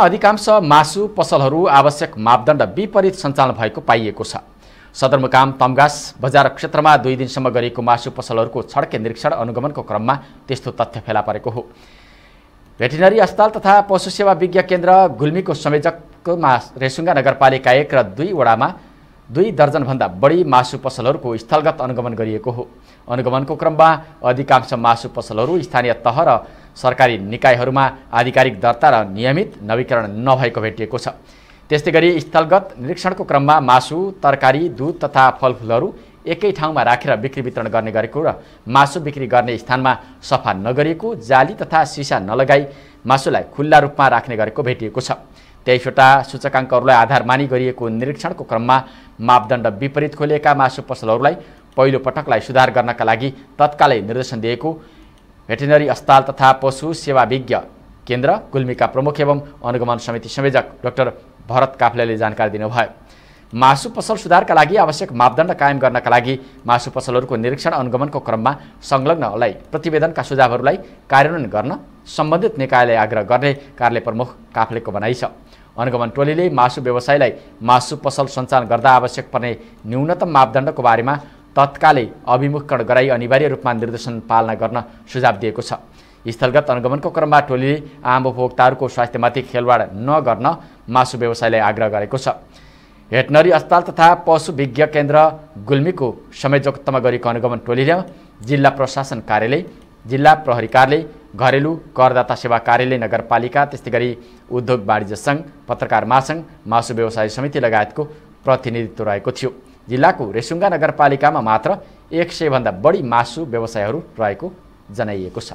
अधिकांश मासु पसलहरू आवश्यक मापदण्ड विपरीत सञ्चालन भएको पाइएको छ। सदरमुकाम तमगास बजार क्षेत्रमा दुई दिनसम्म गरिएको मासु पसलहरूको छड्के निरीक्षण अनुगमनको क्रममा त्यस्तो तथ्य फेला परेको हो। भेटेनरी अस्पताल तथा पशु सेवा विज्ञ केन्द्र गुल्मीको संयोजकमा रेसुङ्गा नगरपालिका एक र दुई वडामा दुई दर्जनभन्दा बढी मासु पसलहरूको स्थलगत अनुगमन गरिएको हो। अनुगमनको क्रममा अधिकांश मासु पसलहरू स्थानीय तह र सरकारी निकायहरूमा आधिकारिक दर्ता र नियमित नवीकरण नभएको भेटिएको छ। त्यस्तै गरी स्थलगत निरीक्षणको क्रममा मासु तरकारी दुध तथा फलफुलहरू एकै ठाउँमा राखेर बिक्री वितरण गर्ने गरेको र मासु बिक्री गर्ने स्थानमा सफा नगरिएको जाली तथा सिसा नलगाई मासुलाई खुल्ला रूपमा राख्ने गरेको भेटिएको छ। तेइसवटा सूचकाङ्कहरूलाई आधार मानि गरिएको निरीक्षणको क्रममा मापदण्ड विपरीत खोलिएका मासु पसलहरूलाई पहिलो पटकलाई सुधार गर्नका लागि तत्कालै निर्देशन दिएको भेटेनरी अस्पताल तथा पशु सेवा विज्ञ केन्द्र गुल्मीका प्रमुख एवं अनुगमन समिति संयोजक डाक्टर भरत काफ्लेले जानकारी दिनुभयो। मासु पसल सुधारका लागि आवश्यक मापदण्ड कायम गर्नका लागि मासु पसलहरूको निरीक्षण अनुगमनको क्रममा संलग्नलाई प्रतिवेदनका सुझावहरूलाई कार्यान्वयन गर्न सम्बन्धित निकायले आग्रह गर्ने कार्यालय प्रमुख काफ्लेको भनाइ छ। अनुगमन टोलीले मासु व्यवसायलाई मासु पसल सञ्चालन गर्दा आवश्यक पर्ने न्यूनतम मापदण्डको बारेमा तत्कालै अभिमुखीकरण गराई अनिवार्य रूपमा निर्देशन पालना गर्न सुझाव दिएको छ। स्थलगत अनुगमनको क्रममा टोलीले आम उपभोक्ताहरूको स्वास्थ्यमाथि खेलवाड नगर्न मासु व्यवसायलाई आग्रह गरेको छ। भेटनरी अस्पताल तथा पशु विज्ञ केन्द्र गुल्मीको संयोजकत्वमा गरेको अनुगमन टोलीले जिल्ला प्रशासन कार्यालय जिल्ला प्रहरी कार्यालय घरेलु करदाता सेवा कार्यालय नगरपालिका त्यस्तै गरी उद्योग वाणिज्य सङ्घ पत्रकार महासङ्घ मासु व्यवसाय समिति लगायतको प्रतिनिधित्व रहेको थियो। जिल्लाको रेसुङ्गा नगरपालिकामा मात्र एक सयभन्दा बढी मासु व्यवसायहरू रहेको जनाइएको छ।